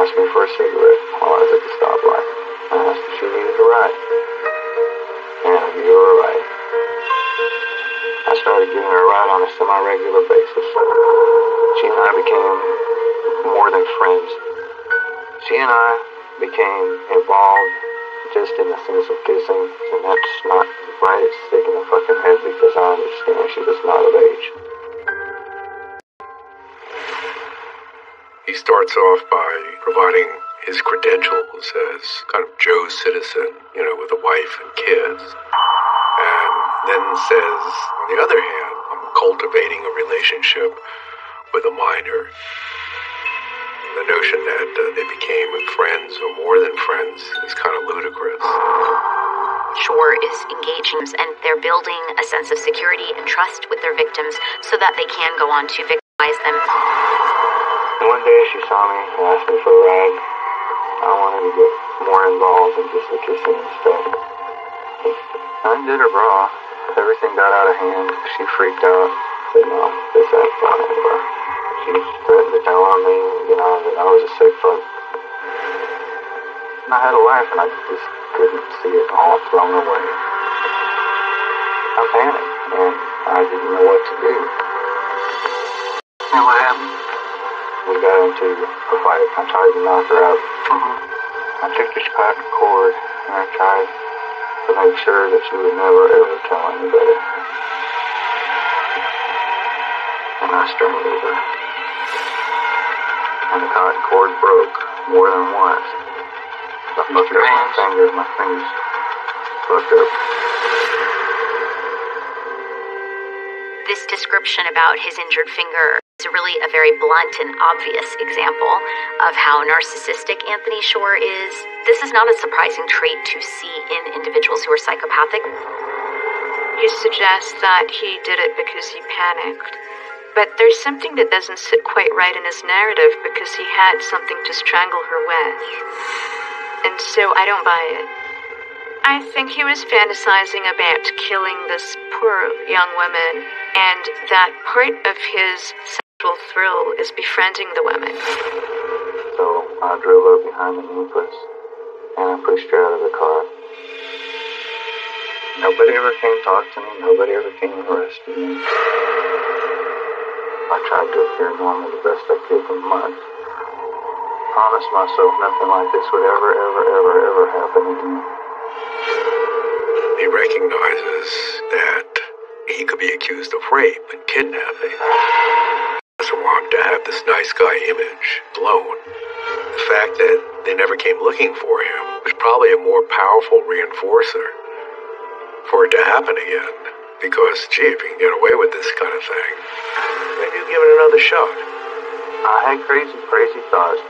asked me for a cigarette while I was at the stoplight. I asked if she needed a ride. And I gave her ride. I started giving her a ride on a semi-regular basis. She and I became more than friends. She and I became involved just in the sense of kissing, and that's not right. It's sick in the fucking head because I understand she was not of age. He starts off by providing his credentials as kind of Joe's citizen, you know, with a wife and kids. And then says, on the other hand, I'm cultivating a relationship with a minor. The notion that uh, they became friends or more than friends is kind of ludicrous. Shore is engaging and they're building a sense of security and trust with their victims so that they can go on to victimize them. One day she saw me and asked me for a ride. I wanted to get more involved than just the kissing and stuff. I undid her bra. Everything got out of hand. She freaked out. Said, no, this ain't fun anymore. She threatened to tell on me, you know, that I was a sick fuck. And I had a life and I just couldn't see it all thrown away. I panicked and I didn't know what to do. What happened? We got into a fight. I tried to knock her out. I took this cotton cord and I tried to make sure that she would never ever tell anybody. And I strangled her. And the cotton cord broke more than once. I fucked up my fingers. My fingers fucked up. This description about his injured finger is really a very blunt and obvious example of how narcissistic Anthony Shore is. This is not a surprising trait to see in individuals who are psychopathic. He suggests that he did it because he panicked. But there's something that doesn't sit quite right in his narrative because he had something to strangle her with. And so I don't buy it. I think he was fantasizing about killing this poor young woman, and that part of his thrill is befriending the women. So I drove her behind the Memphis and I pushed her out of the car. Nobody ever came talk to me. Nobody ever came and rescued me. I tried to appear normal the best I could for months. Promised myself nothing like this would ever, ever, ever, ever happen again. He recognizes that he could be accused of rape and kidnapping. Want to have this nice guy image blown. The fact that they never came looking for him was probably a more powerful reinforcer for it to happen again. Because, gee, if you can get away with this kind of thing, maybe you give it another shot. I had crazy, crazy thoughts.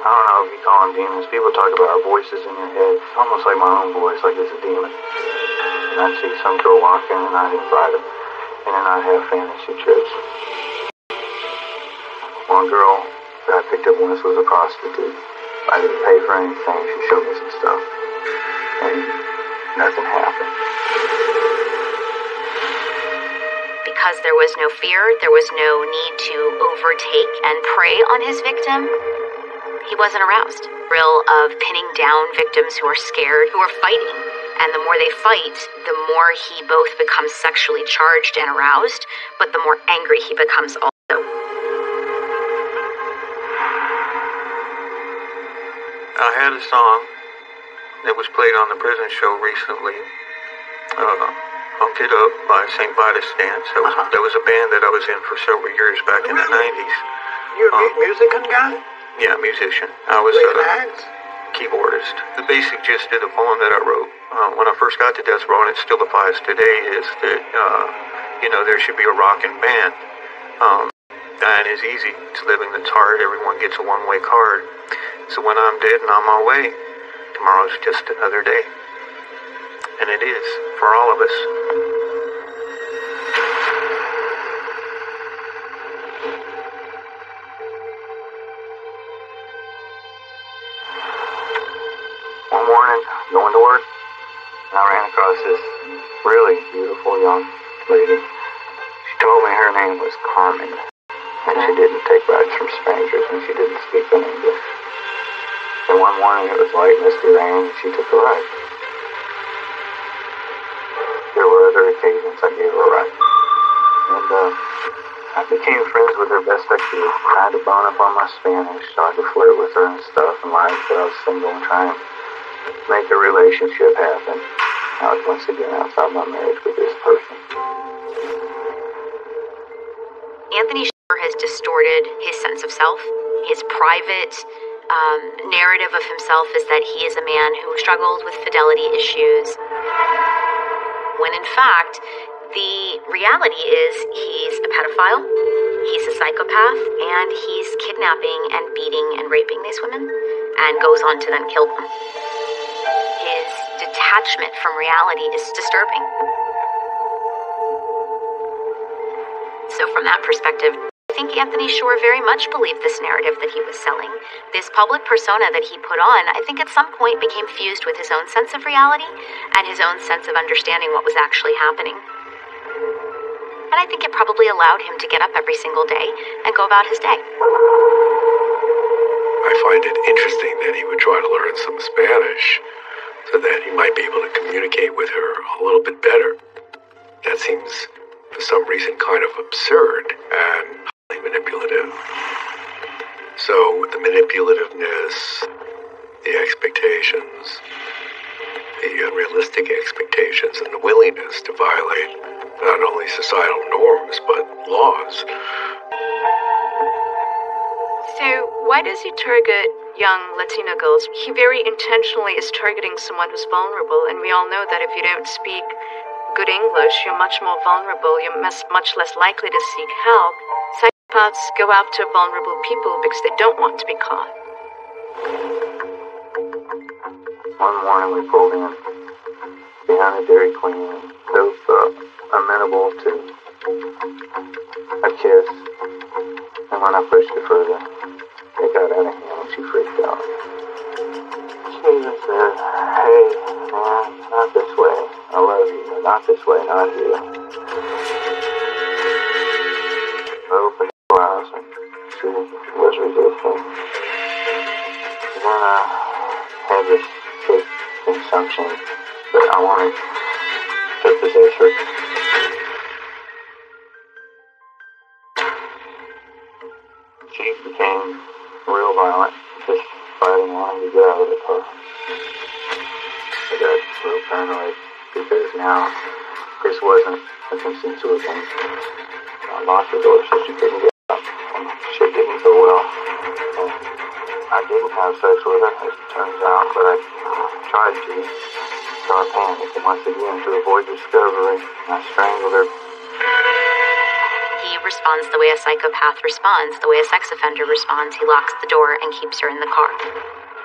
I don't know if you call them demons. People talk about voices in your head. It's almost like my own voice, like it's a demon. And I'd see some girl walking and I'd invite her. And then I'd have fantasy trips. One girl that I picked up once was a prostitute. I didn't pay for anything. She showed me some stuff. And nothing happened. Because there was no fear, there was no need to overtake and prey on his victim, he wasn't aroused. Thrill of pinning down victims who are scared, who are fighting. And the more they fight, the more he both becomes sexually charged and aroused, but the more angry he becomes also. I had a song that was played on the prison show recently. Uh, Pump It Up by St. Vitus Dance. That was, that was a band that I was in for several years back in the 90s. You're a Um, mu- musician guy? Yeah, musician. I was Playing a ads? keyboardist. The basic gist of the poem that I wrote uh, when I first got to Death Row, and it still applies today, is that, uh, you know, there should be a rockin' band. Um, dying is easy. It's living that's hard. Everyone gets a one-way card. So when I'm dead and on my way, tomorrow's just another day. And it is for all of us. One morning, going to work, and I ran across this really beautiful young lady. She told me her her name was Carmen, and she uh-huh. didn't take rides from strangers, and she didn't speak in English. And one morning it was light misty rain, and she took a ride. There were other occasions I gave her a ride. And uh, I became friends with her best I could. Tried to bone up on my Spanish, started to flirt with her and stuff, and lied that I was single and trying to make a relationship happen. I was once again outside my marriage with this person. Anthony Shore has distorted his sense of self. His private um, narrative of himself is that he is a man who struggled with fidelity issues, when in fact, the reality is he's a pedophile, he's a psychopath, and he's kidnapping and beating and raping these women and goes on to then kill them. His detachment from reality is disturbing. So, from that perspective, think Anthony Shore very much believed this narrative that he was selling. This public persona that he put on, I think at some point became fused with his own sense of reality and his own sense of understanding what was actually happening. And I think it probably allowed him to get up every single day and go about his day. I find it interesting that he would try to learn some Spanish so that he might be able to communicate with her a little bit better. That seems, for some reason, kind of absurd and manipulative. So, with the manipulativeness, the expectations, the unrealistic expectations, and the willingness to violate not only societal norms but laws. So, why does he target young Latina girls? He very intentionally is targeting someone who's vulnerable, and we all know that if you don't speak good English, you're much more vulnerable, you're much, much less likely to seek help. Psychopaths go after vulnerable people because they don't want to be caught. One morning we pulled in behind a Dairy Queen both uh, amenable to a kiss. And when I pushed her further, it got out of hand and she freaked out. She even said, Hey, man, not this way. I love you, not this way, not here. Was. And then I had this big consumption that I wanted to possess her. She became real violent, just fighting, wanting to get out of the car. I got real paranoid because now this wasn't a consensual thing. I locked the door so she couldn't get well. And I didn't have sex with her, as it turns out, but I tried to. So I panicked, once again, to avoid discovery, I strangled her. He responds the way a psychopath responds, the way a sex offender responds. He locks the door and keeps her in the car.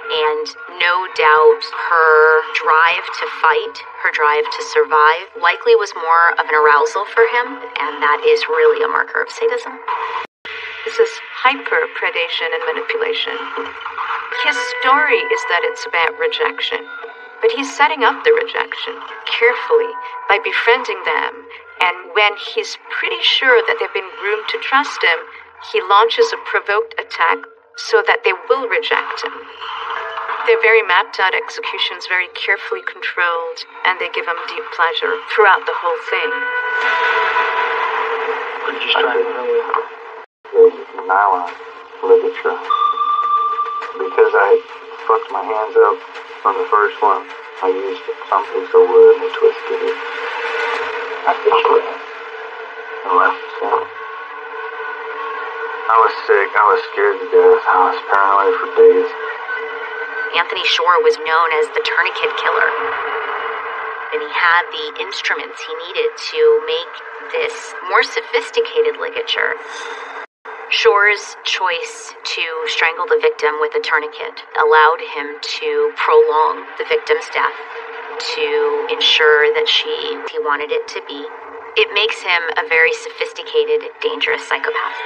And no doubt her drive to fight, her drive to survive, likely was more of an arousal for him, and that is really a marker of sadism. This is hyper predation and manipulation. His story is that it's about rejection, but he's setting up the rejection carefully by befriending them. And when he's pretty sure that they've been groomed to trust him, he launches a provoked attack so that they will reject him. They're very mapped out executions, very carefully controlled, and they give him deep pleasure throughout the whole thing. Nylon ligature. Because I fucked my hands up on the first one, I used some piece of wood and twisted it. I fished it and left. I was sick. I was scared to death. I was paranoid for days. Anthony Shore was known as the tourniquet killer. And he had the instruments he needed to make this more sophisticated ligature. Shore's choice to strangle the victim with a tourniquet allowed him to prolong the victim's death to ensure that she he wanted it to be. It makes him a very sophisticated, dangerous psychopath.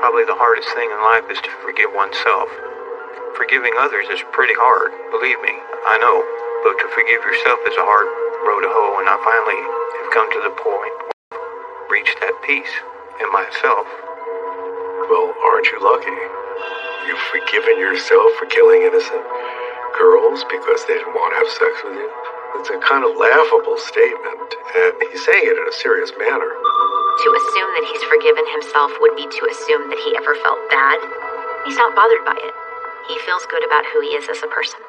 Probably the hardest thing in life is to forgive oneself. Forgiving others is pretty hard, believe me, I know. But to forgive yourself is a hard road to hoe, and I finally have come to the point reached that peace in myself. Well, aren't you lucky? You've forgiven yourself for killing innocent girls because they didn't want to have sex with you? It's a kind of laughable statement, and he's saying it in a serious manner. To assume that he's forgiven himself would be to assume that he ever felt bad. He's not bothered by it. He feels good about who he is as a person.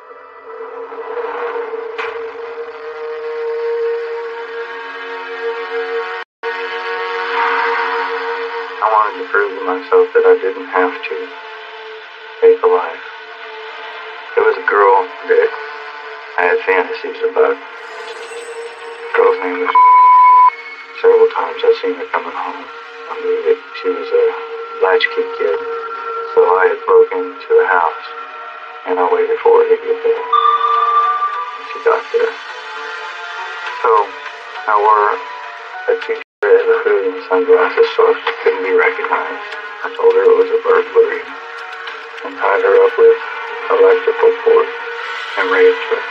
I wanted to prove to myself that I didn't have to take a life. There was a girl that I had fantasies about. Girl's name was several times I've seen her coming home. I knew that she was a latchkey kid. So I had broken into the house and I waited for her to get there. And she got there. So I wore a t-shirt and a hood and sunglasses so I couldn't be recognized. I told her it was a burglary and tied her up with electrical cord and raped her.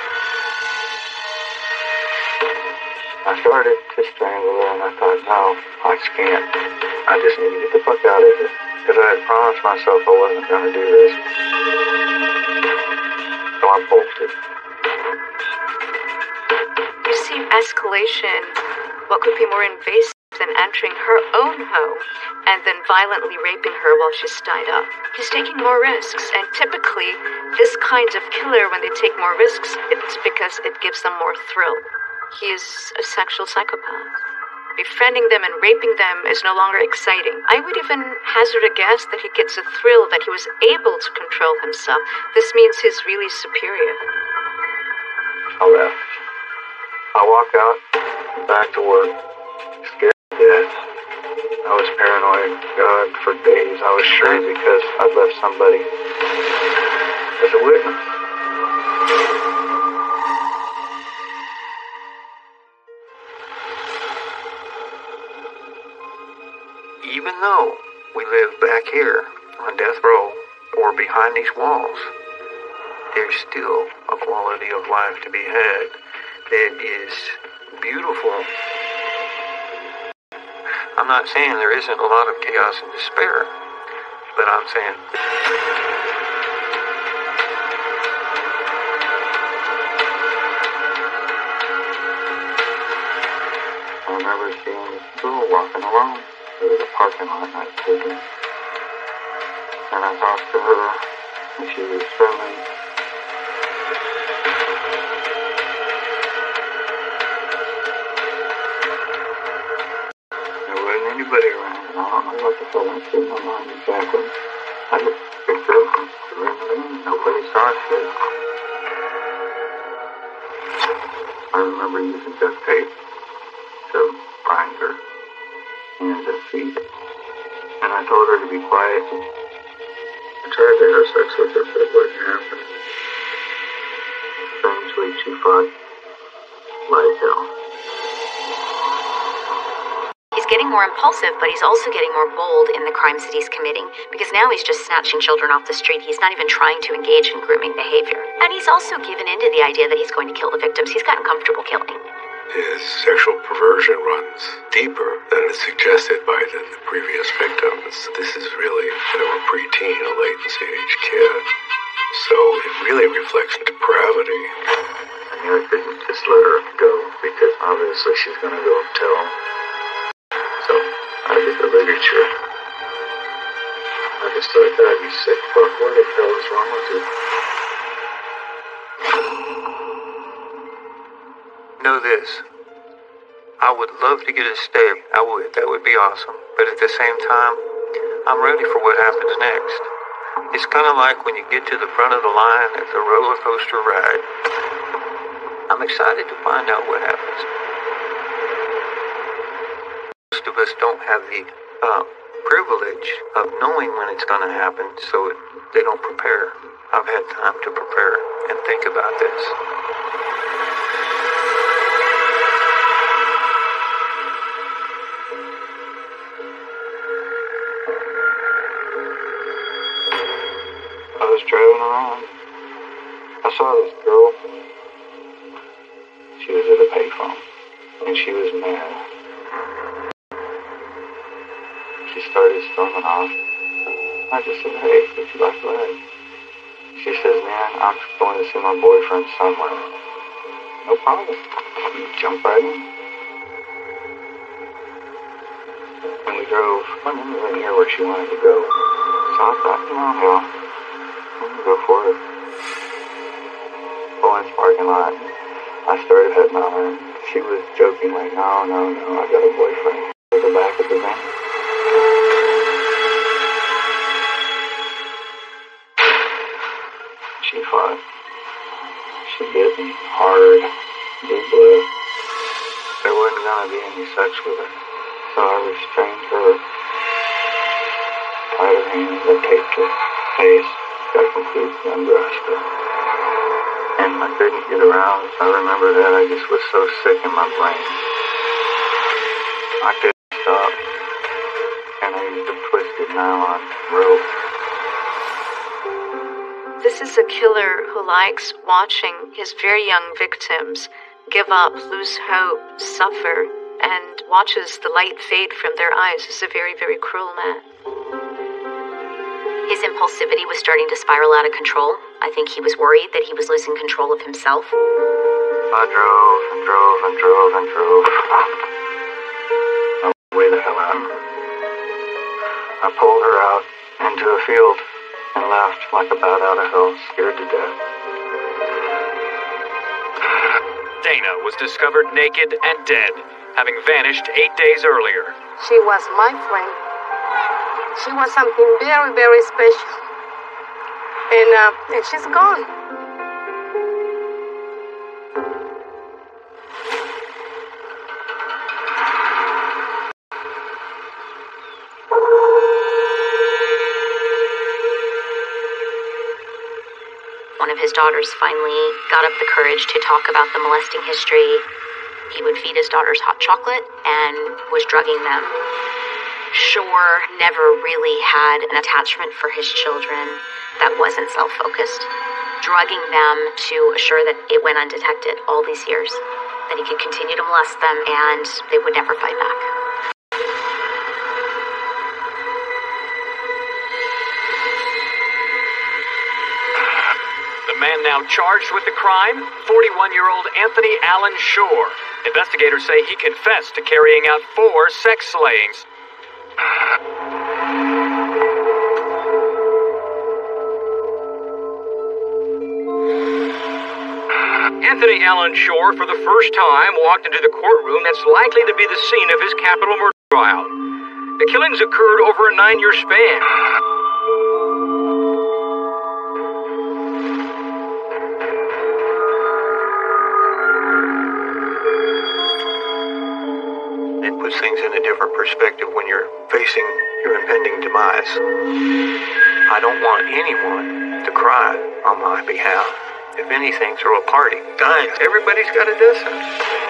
I started to strangle her and I thought, no, I can't. I just need to get the fuck out of here. Because I had promised myself I wasn't going to do this. So I bolted. You see, escalation, what could be more invasive than entering her own home and then violently raping her while she's tied up? He's taking more risks, and typically, this kind of killer, when they take more risks, it's because it gives them more thrill. He is a sexual psychopath. Befriending them and raping them is no longer exciting. I would even hazard a guess that he gets a thrill that he was able to control himself. This means he's really superior. I left. I walked out back to work, scared I was paranoid, God, for days. I was sure because I'd left somebody as a witness. Even though we live back here on death row or behind these walls, there's still a quality of life to be had that is beautiful. I'm not saying there isn't a lot of chaos and despair, but I'm saying I remember seeing this girl walking alone. Was a parking lot and I And I talked to her and she was swimming. Know what the hell went through my mind exactly. I just in the room. Nobody saw shit. I remember using duct tape to bind her hands and feet. And I told her to be quiet. I tried to have sex with her, but it wouldn't happen. Strangely, she fought more impulsive, but he's also getting more bold in the crimes that he's committing because now he's just snatching children off the street. He's not even trying to engage in grooming behavior. And he's also given into the idea that he's going to kill the victims. He's gotten comfortable killing. His sexual perversion runs deeper than is suggested by the, the previous victims. This is really, you know, a preteen, a latency age kid. So it really reflects depravity. I knew I couldn't just let her go because obviously she's going to go tell. I did the ligature. I just thought, God, you sick fuck, what the hell is wrong with you? know this. I would love to get a stay. I would. That would be awesome. But at the same time, I'm ready for what happens next. It's kind of like when you get to the front of the line at the roller coaster ride. I'm excited to find out what happens. Of us don't have the uh, privilege of knowing when it's going to happen, so it, they don't prepare. I've had time to prepare and think about this. I was driving around. I saw this girl. She was at a payphone, and she was mad off. I just said, hey, would you like to ride? She says, man, I'm going to see my boyfriend somewhere. No problem. You jump right in. And we drove. I didn't really hear where she wanted to go. So I thought, you know, hell, I'm going to go for it. In parking lot. I started heading on her. She was joking, like, no, no, no, I got a boyfriend. At the back of the van. Hard, big blood. There wasn't gonna be any sex with her, so I restrained her, tied her hands, I taped her face, got completely undressed her. And I couldn't get around. I remember that I just was so sick in my brain. I couldn't stop. And I used a twisted nylon rope. This is a killer who likes watching his very young victims give up, lose hope, suffer, and watches the light fade from their eyes. He's a very, very cruel man. His impulsivity was starting to spiral out of control. I think he was worried that he was losing control of himself. I drove and drove and drove and drove. I'm way the hell out. I pulled her out into a field and laughed like a bat out of hell, scared to death. Dana was discovered naked and dead, having vanished eight days earlier. She was my friend. She was something very, very special. And, uh, and she's gone. One of his daughters finally got up the courage to talk about the molesting history. He would feed his daughters hot chocolate and was drugging them. Shore never really had an attachment for his children that wasn't self focused, drugging them to assure that it went undetected all these years, that he could continue to molest them and they would never fight back. Now charged with the crime, 41 year old Anthony Allen Shore. Investigators say he confessed to carrying out four sex slayings. Anthony Allen Shore, for the first time, walked into the courtroom that's likely to be the scene of his capital murder trial. The killings occurred over a nine year span. Perspective when you're facing your impending demise. I don't want anyone to cry on my behalf. If anything, throw a party. Guys, everybody's got a distance.